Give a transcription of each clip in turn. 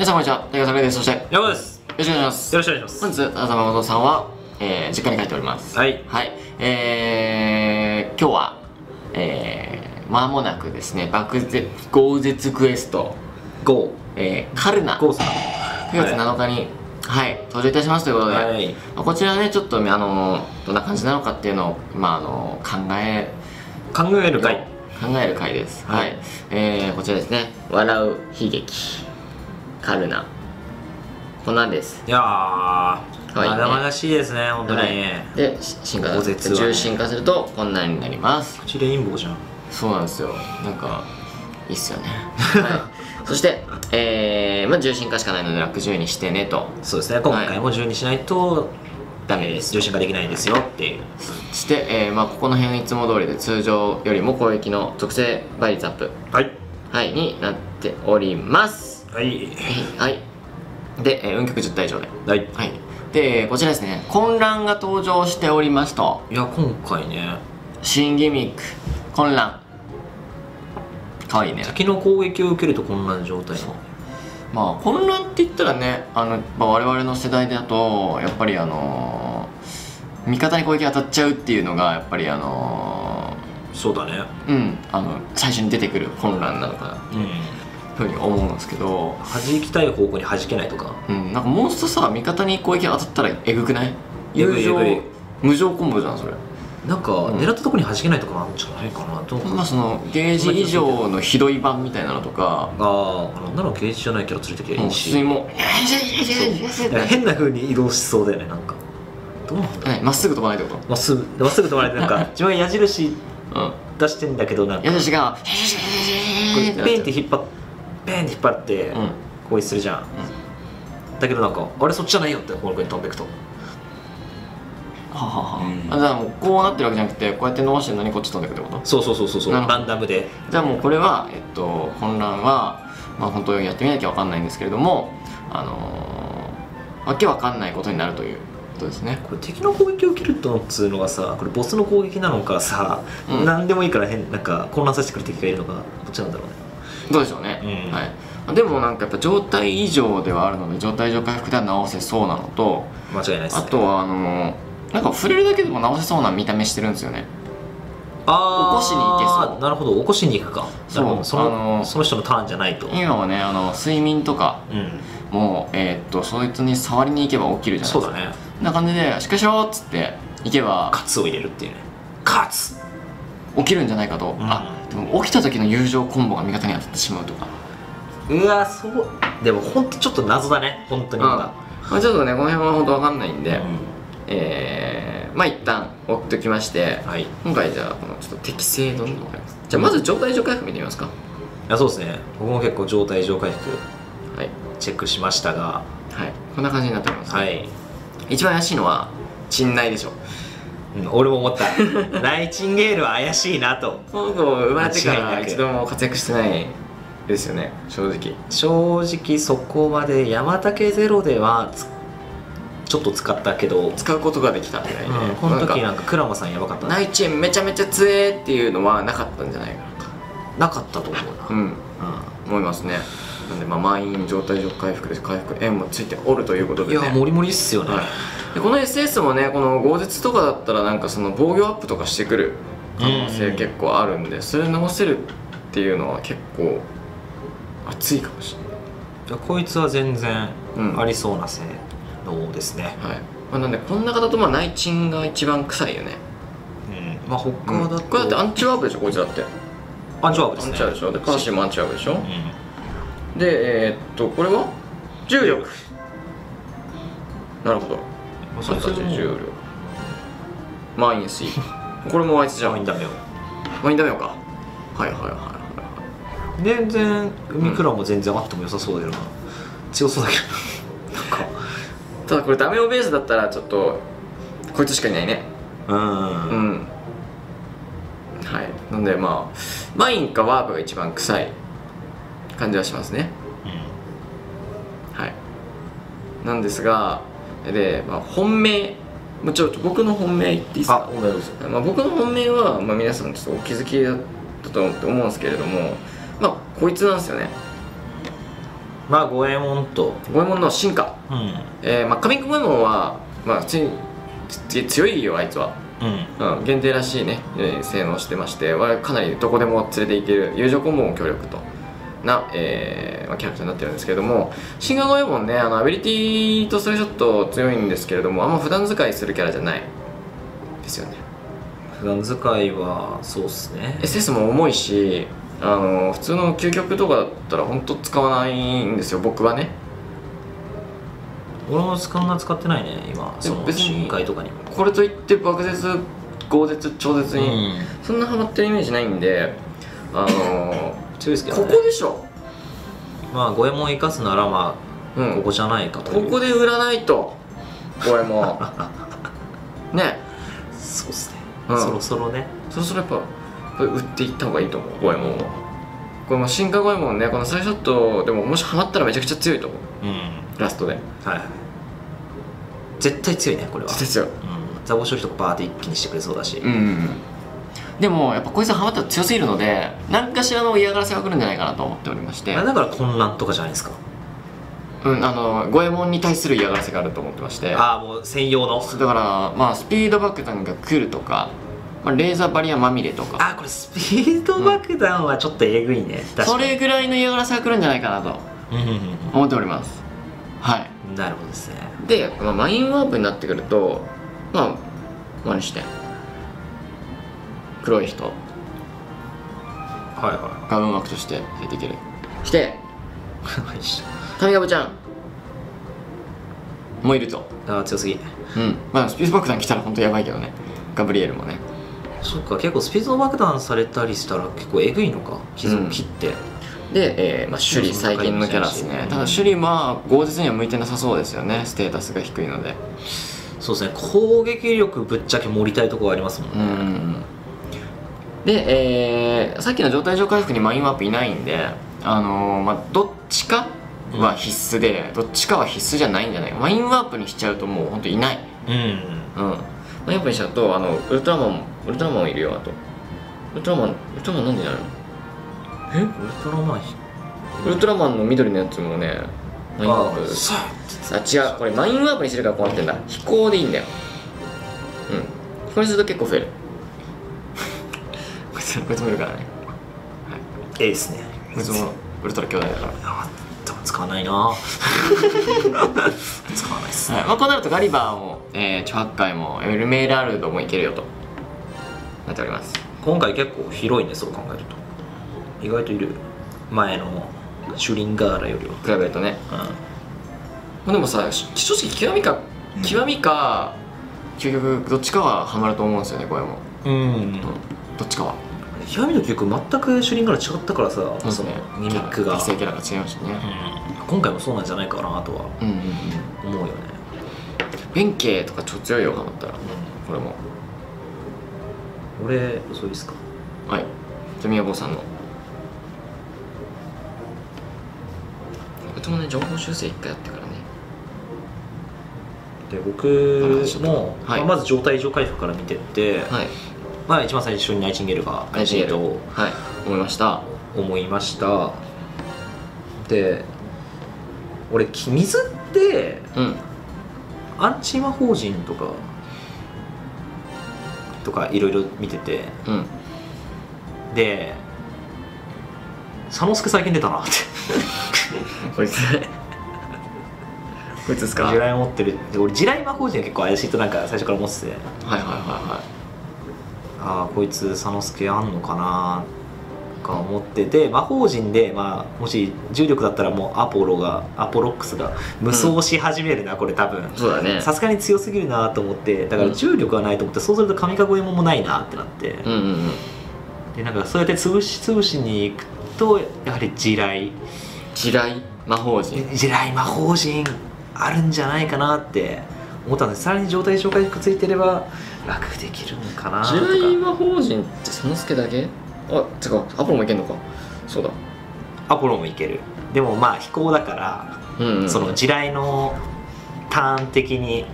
皆さんこんにちは。大学です。そしてよ山本です。ろしくお願いします。よろしくお願いします。本日浅間本さんは、えー、実家に帰っております。はい。はい。えー、今日はえー、間もなくですね爆絶豪絶クエスト。GO えー、カルナ。ゴーさん。9月7日にはい、登場いたしますということで、はい。まあこちらねちょっとあのどんな感じなのかっていうのを、まあ、あの考え考える会。考える回です。は、はいい。えー、こちらですね「笑う悲劇カルナ」こんなんです。いやーい。ねまだまだしいですね本当に、はい。でし進化ね重心化するとこんなんになります。こちレインボーじゃん。そうなんですよ。なんかいいっすよね、はい、そしてえー、まあ重心化しかないので楽10にしてねと。そうですね。今回も10にしないと、ダメです。重心化できないですよっていう。して、えーまあ、ここの辺いつも通りで通常よりも攻撃の属性倍率アップ、はい。はい、になっておりますはい。はい。で、えー運曲10体以上で。はい。はい。でこちらですね。混乱が登場しておりますと。いや今回ね。新ギミック。混乱。かわいいね。敵の攻撃を受けると混乱状態まあ混乱って言ったらねあの、まあ、我々の世代だとやっぱりあのー味方に攻撃当たっちゃうっていうのがやっぱりあのそうだね。ーうん。あの最初に出てくる混乱なのかなうんふうに思うんですけど、弾きたい方向に弾けないとか？うん、なんかモンストさ味方に攻撃当たったらえぐくない？えぐい友情えぐい。無情コンボじゃんそれ。なんかん狙ったとこに弾けないとかなんじゃないかなどうかなまあそのゲージ以上のひどい版みたいなのとか。ああなんならゲージじゃないキャラ連れてきゃもいういし普通にも変な風に移動しそうだよねなんか。どうまっすぐ飛ばないってこうまっすぐまっすぐ止まれてなんか 自分は矢印とうん。出してんだけどなんか。矢印がペンって引っ張っペンって引っ張ってうん。攻撃するじゃん、だけどなんかあれそっちじゃないよってこの子に飛んでいくと。はははうん。あじゃあもうこうなってるわけじゃなくてこうやって伸ばしてるのにこっち飛んでくってこと？そうそうそうそうそう。ランダムで。じゃあもうこれはえっと混乱はまあ本当にやってみなきゃわかんないんですけれどもあのー、わけわかんないことになるということですね。これ敵の攻撃を受けるとっつうのがさこれボスの攻撃なのかさ、うん。何でもいいから変なんか混乱させてくる敵がいるのかどっちなんだろうねどうでしょうね、うん。はい。でもなんかやっぱ状態異常ではあるので状態異常回復では直せそうなのと間違いないです、ね、あとはあのー、なんか触れるだけでも直せそうな見た目してるんですよね。あー。起こしに行けそう。なるほど。起こしに行くか。そう。その,、あのーその人のターンじゃないと。今はねあの睡眠とかうん。もうえーっとそいつに触りに行けば起きるじゃないですか。そうだね。な感じで「しかしょ」っつって行けばカツを入れるっていうね。カツ。起きるんじゃないかと、ん。あでも起きた時の友情コンボが味方に当たってしまうとか。うわそう。でもほんとちょっと謎だね。本当にまあ、ちょっとねこの辺は本当わかんないんで、うん。えー、まあ一旦置っときましてはい。い今回じゃあこのちょっと適正度に分かりますじゃあまず状態異常回復見てみますか。やそうですね。僕も結構状態異常回復はい。チェックしましたが。はい。こんな感じになっております、はい、一番怪しいのは鎮内でしょうん俺も思った。ナイチンゲールは怪しいなと。この子生まれてから一度も活躍してないですよね正直。正直そこまで山竹ゼロではつちょっと使ったけど、うん、使うことができたみたいで、この時ななんかクラマさんやばかった。ナイチンめちゃめちゃ強えっていうのはなかったんじゃないか。なとなかったと思うな、うん。う思いますねなんでまあ満員状態上回復です。回復円もついておるということん、いでね。やモリモリっすよね、はい。でこの SS もねこの豪絶とかだったらなんかその防御アップとかしてくる可能性結構あるんで、それ直せるっていうのは結構熱いかもしい。やこいつは全然うん。ありそうな性能ですね、れない、はい。まあ、なんでこんな方とまあ内鎮が一番臭いよね。うん。まあ他うんだと、これだってアンチワープでしょこいつだって。アンチワープですね。アンチワープでしょ。でカーシーもアンチワープでしょ。うんでえーっとこれは？重力。なるほど。それたち重力。マインスイ これもあいつじゃん。じゃあいいんだめよ。マインダメよか。はいはいはいはいは全然海クラも全然あっても良さそうだよな、強そうだけど。なんか。いただこれダメオベースだったらちょっとこいつしかいないね。うん、うん。はい。なんでまあマインかワープが一番臭い感じはしますね。はい。なんですがで、まあ、本命もうちょっと僕の本命言っていいですか？あおめでとうございまあ、僕の本命は、まあ、皆さんちょっとお気づきだったと思うんですけれどもまあこいつなんですよね。まあ五右衛門と。五右衛門の進化、うん。えーまあ、神五右衛門は、まあ、普通強いよあいつは、うん。うん、限定らしいねえー性能してましてはかなりどこでも連れて行ける友情コンボも強力とな、えーまあ、キャラクターになってるんですけれどもシンガー五右衛門ねあのアビリティとそれちょっと強いんですけれどもあんま普段使いするキャラじゃない。ですよね。普段使いはそうっすね。SS も重いしあの普通の究極とかだったら本当使わないんですよ僕はね。俺もそんな使ってないね今。その別に深海とかに。もこれといって爆絶豪絶超絶に、うん。そんなハマってるイメージないんであの強いですけどこね。こでしょ、まあ五右衛門生かすならまうん、あここじゃないかとここで売らないとこれもね。そうっすね、うん。そろそろね。そろそろやっぱこれ売っていった方がいいと思う五右衛門はこれも進化五右衛門ねこのサイショットでももしハマったらめちゃくちゃ強いと思う。うん。ラストで。はいはい。絶対強いねこれは。絶対強い。うん。ザボ消費とかバーって一気にしてくれそうだし、うんうんうんでもやっぱこいつはハマったら強すぎるので何かしらの嫌がらせが来るんじゃないかなと思っておりまして。だから混乱とかじゃないですか？うんあの五右衛門に対する嫌がらせがあると思ってまして。ああもう専用の？だからまあスピード爆弾が来るとか、まあ、レーザーバリアまみれとか。あこれスピード爆弾はちょっとえぐいね、確かに。それぐらいの嫌がらせが来るんじゃないかなとうん。うん思っております。はい。うんなるほどですね。で、まあ、マインワープになってくるとまあ真似して黒い人。はいはが運枠として出ていける。して。い し神ガブちゃん。もういると。あー強すぎ。うん。まあスピード爆弾来たら本当やばいけどね。ガブリエルもね。そっか結構スピード爆弾されたりしたら結構えぐいのか？傷を切って、で、えーまあ、シュリ最近のキャラですね。ただシュリまあ豪絶には向いてなさそうですよね。ステータスが低いので。そうですね。攻撃力ぶっちゃけ盛りたいところありますもんうね、んで、えーさっきの状態上回復にマインワープいないんであのーまあどっちかは必須で、どっちかは必須じゃないんじゃない？マインワープにしちゃうともう本当いない。うん。うん。マインワープにしちゃうとあのウルトラマンもウルトラマンもいるよあと。ウルトラマンウルトラマンなんでなるの？え？ウルトラマンウルトラマンの緑のやつもねマインワープさあ違う。これマインワープにしてるからこうなってんだ。飛行でいいんだよ。うん。飛行にすると結構増えるこいつこいつもいるからね。ええですね。こいつもウルトラ兄弟だから。あ多分使わないな。使わないっすね。はい。まあ、こうなるとガリバーも、えー、チョハッカイもエルメーラルドもいけるよと。なっております。今回結構広いねそう考えると。意外といる。前のシュリンガーラよりは。比べるとね。うまあでもさし正直極みかうん。極みか究極どっちかはハマると思うんですよねこれも、んうんうん、どっちかは極みの曲全くシュリンガーラ違ったからさ、そのギミックが、適正キャラが違いましたね。うん。今回もそうなんじゃないかなとはうんうんうん。思うよね、弁慶とか超強いよハマったら。これも。俺そうですか。はい。じゃあ宮坊さんの。こいつもね情報修正一回やってからね。で僕も、はい。まあまず状態異常回復から見てって、はいまあ一番最初にナイチンゲールがナイチンゲール。とはい。思いました。思いました。で俺水ってうん。アンチ魔法陣とかとかいろいろ見ててうん。で佐之助最近出たなって。こいつ。こいつですか？はい地雷持ってる。で俺地雷魔法陣は結構怪しいとなんか最初から思ってて。はいはいはああこいつ佐之助あんのかなとか思ってて魔法陣で、まあ、もし重力だったらもうアポロがアポロックスが無双し始めるな、これ多分。いそうだね。さすがに強すぎるなと思ってだから重力はないと思ってそうすると神籠ももないなってなって、うんうんうん。でなんかそうやって潰し潰しに行くとやはり地雷。地雷？魔法陣？地雷魔法陣あるんじゃないかなって思ったんです。さらに状態紹介服ついてれば楽できるのかなと地か法陣って佐之助だけ？あてかアポロもいけんのか？そうだ。アポロもいける。でもまあ飛行だから、うん、うん、その地雷のターン的に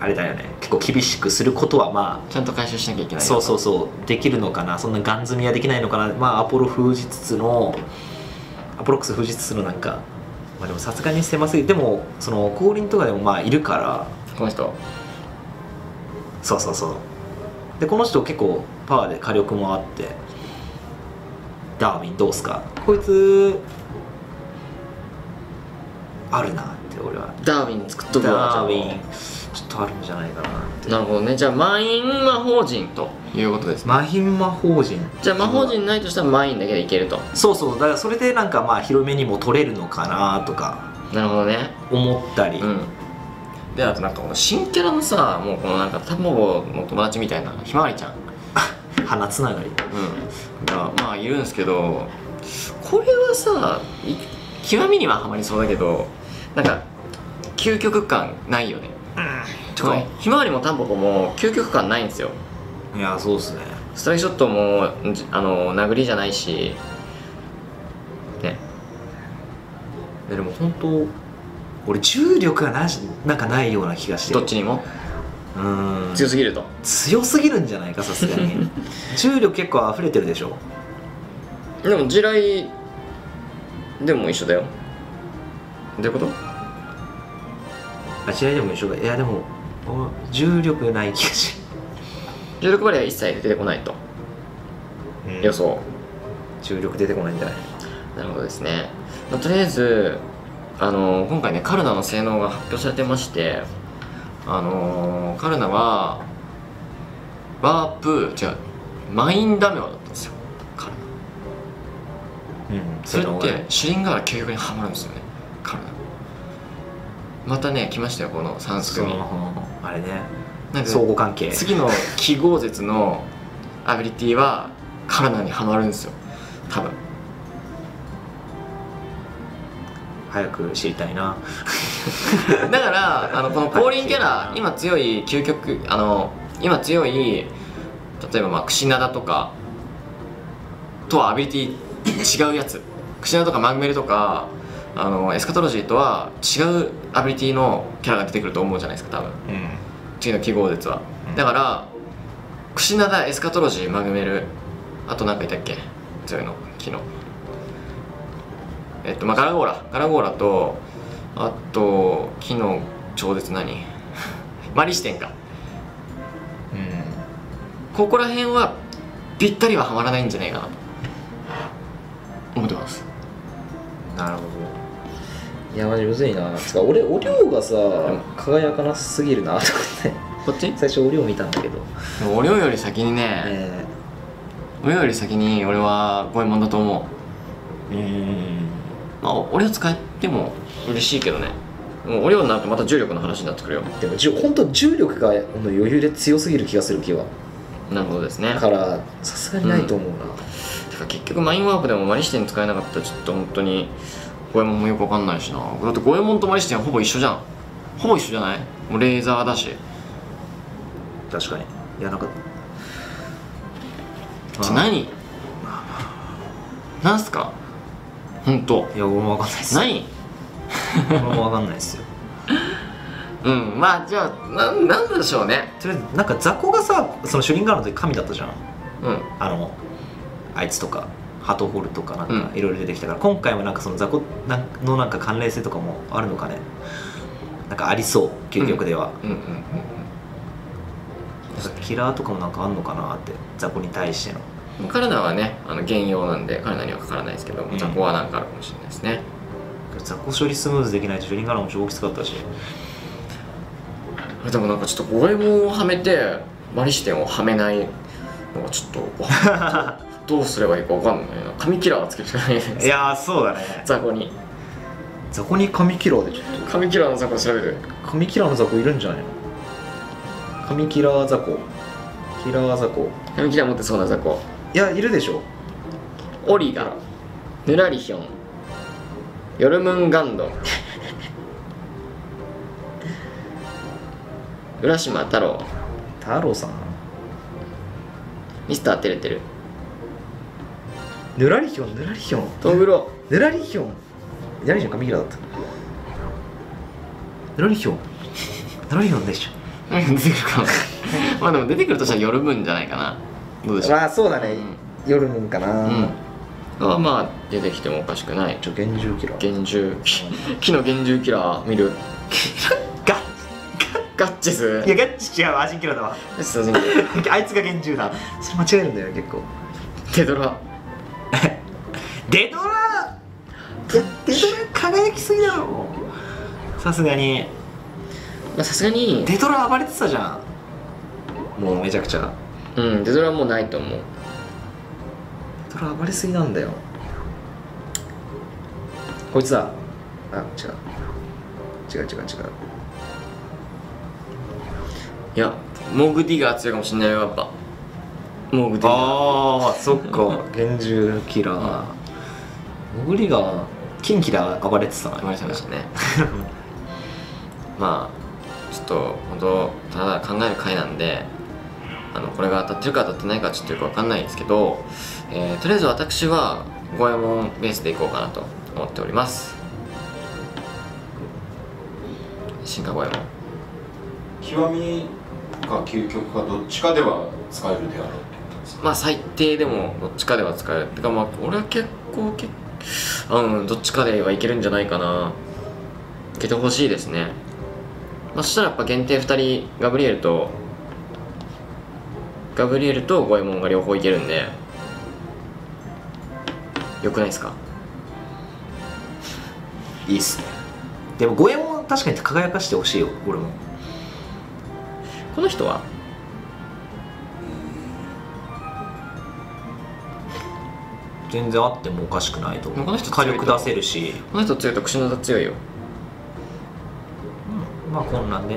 あれだよね。結構厳しくすることはまちゃんと回収しなきゃいけないあそうそうそうできるのかな。そんなガン積みはできないのかな。まあアポロ封じつつのアポロックス封じするなんかまあでもさすがに狭すぎてでもその降臨とかでもまあいるから。この人そうそうそう。でこの人結構パワーで火力もあって。ダーウィンどうすか？こいつあるなって俺は。ダーウィン作っとくわダーウィンちょっとあるんじゃないかなって。あなるほどね。じゃあマイン魔法陣と。いうことです。ねマヒン魔法陣じゃあ魔法陣ないとしたらマインだけでいけると。そうそう。だからそれでなんかまあ広めにも取れるのかなとか。なるほどね。思ったり、うんであとなんかこの新キャラのさもうこのなんか卵の友達みたいなひまわりちゃん。鼻つながり。うん。がまあいるんですけどこれはさい極みにはハマりそうだけどなんか究極感ないよね。と。かひまわりもタンポポも究極感ないんですよ。いやそうっすね。ストライクショットもじあの殴りじゃないし。ね。でも本当俺重力がなしなんかないような気がして。どっちにも？うーん。強すぎると？強すぎるんじゃないかさすがに。重力結構溢れてるでしょ？でも地雷でも一緒だよ。どういうこと？あ違いでも一緒か。いやでもお重力ない気がし重力バリア一切出てこないと、うん。予想。重力出てこないんじゃない？なるほどですね、まあとりあえずあの今回ねカルナの性能が発表されてましてあのカルナはワープ違うマインダメワだったんですよカルナ。うんそれってシュリンガーラ究極にはまるんですよねカルナ。またね来ましたよこの3そ組のあれね。なんか相互関係。次の新轟絶のアビリティはカルナにはまるんですよ多分早く知りたいな。だからあのこの降臨キャラ今強い究極あの今強い例えばまあクシナダとかとはアビリティ違うやつ。クシナダとかマグメルとかあのエスカトロジーとは違うアビリティのキャラが出てくると思うじゃないですか多分。うん。次の記号絶は。うん。だからクシナダエスカトロジーマグメルあと何かいたっけ？強いの昨日えっとまあガラゴーラ。ガラゴーラとあと昨日超絶何？マリ視点か。うん。ここら辺はぴったりははまらないんじゃないかなと。思ってます。なるほど。いやマジむずいな。つか俺お量がさ輝かなすぎるな。と思ってこっち？最初お量見たんだけど。でも俺より先にねえ俺より先に俺は五右衛門だと思う。ー、うんまあ俺を使っても嬉しいけどね。もう俺になるとまた重力の話になってくるよ。でもじゅ本当重力がの余裕で強すぎる気がする気は。なるほどですね。だからさすがにないと思うな、てか結局マインワープでもマリ視点使えなかったらちょっと本当に五右衛門もよくわかんないしな。だって五右衛門とマリ視点はほぼ一緒じゃん。ほぼ一緒じゃない？もうレーザーだし。確かに。いやなんかじゃあ何なんすか？本当。いや俺もわかんないっす何俺もわかんないっすよ。うんまあじゃあなんなんでしょうね。とりあえずなんか雑魚がさそのシュリンガールの時神だったじゃん。うん。あのあいつとかハトホルとかなんかうん。いろいろ出てきたから、今回もなんかその雑魚なんのなんか関連性とかもあるのかね。なんかありそう究極では、うんうんうんなん。かキラーとかもなんかあんのかなって雑魚に対しての。うんカルナはねあの原用なんでカルナにはかからないですけど、うん。ザコはなんかあるかもしれないですね。雑魚処理スムーズできないとリンガールも超きつかったし。でもなんかちょっと五右衛門をはめてマリ視点をはめないのがちょっとわどうすればいいかわかんないな。紙キラーをつけるしかないです。いやーそうだね。雑魚に。雑魚に紙キラーでちょっ紙キラーの雑魚調べる。と紙キラーの雑魚いるんじゃないの？紙キラー雑魚。キラー雑魚。紙キラー持ってそうな雑魚いやいるでしょ。オリガ。ヌラリヒョン。ヨルムンガンド。浦島太郎。太郎さん？ミスターテレテル。ぬらりひょんぬらりひょんトグロ。ぬらりひょんぬらりひょん紙キラーだった。ぬらりひょんぬらりひょんでしょ。出てくるかなまあでも出てくるとしたらヨルムンじゃないかなどうでしょう、まあそうだね。うん。夜もんかな、うん。がまあ出てきてもおかしくない。ちょ厳重キラー。厳重。木の厳重キラー見る。ガガッチェスいやガッチ違うアジンキラーだわ。あいつが厳重だ。それ間違えるんだよ結構。テドラ。デドラ？いやデドラ輝きすぎだろ。さすがに。まあさすがに。デドラ暴れてたじゃん。もうめちゃくちゃうんデドラはもうないと思う。デドラ暴れすぎなんだよ。こいつだ。あ違う。違う違う違う。いやモーグディガー強いかもしんないよやっぱ。モーグディガー。ああそっか。厳重キラー。モグリがキンキラ暴れてたな生まれてましたねまあちょっと本当ただ考える回なんであのこれが当たってるか当たってないかちょっとよくわかんないんですけど、えーとりあえず私は五右衛門ベースでいこうかなと思っております。進化五右衛門極みか究極かどっちかでは使えるであろうってことですか？まあ最低でもどっちかでは使える。てかまあ俺は結構けうんどっちかではいけるんじゃないかな。いけてほしいですね。まあそしたらやっぱ限定2人ガブリエルとガブリエルと五右衛門が両方いけるんでよくないですか？いいっすね。でも五右衛門確かに輝かしてほしいよ俺も。この人は？全然あってもおかしくないと思う。この人火力出せるし。この人強いと串の田強いよ。まあこんなん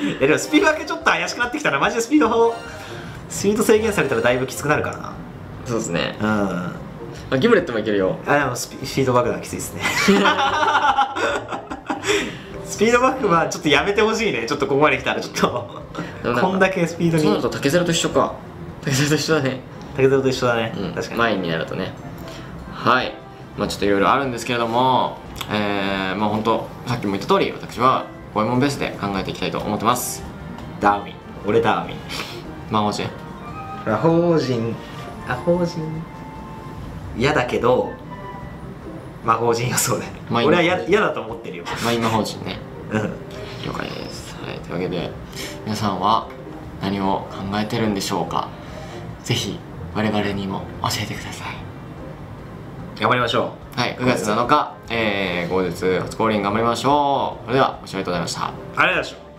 でえでもスピードだけちょっと怪しくなってきたらマジでスピードスピード制限されたらだいぶきつくなるからそうですね。なうん。まあギムレットもいけるよ。あでもスピードバックはきついですね。スピードバックはちょっとやめてほしいね。ちょっとここまで来たらちょっと。こんだけスピードに。そうなると竹ゼロと一緒か。竹ゼロと一緒だね。竹澤と一緒だね、うん、確かに。前になるとね。はい。まあちょっといろいろあるんですけれどもえー、まあ本当さっきも言った通り私は五右衛門ベースで考えていきたいと思ってます。ダーウィン。俺ダーウィン魔王人アホ人アホ人嫌だけど魔法人予想でまあ俺は嫌嫌だと思ってるよ。マイ魔法人ね。うん。了解です、はい、というわけで皆さんは何を考えてるんでしょうか。ぜひ我々にも教えてください頑張りましょはい9月7日、えー、後日初降臨頑張りましょう。それではご視聴ありがとうございました。うありがとうございました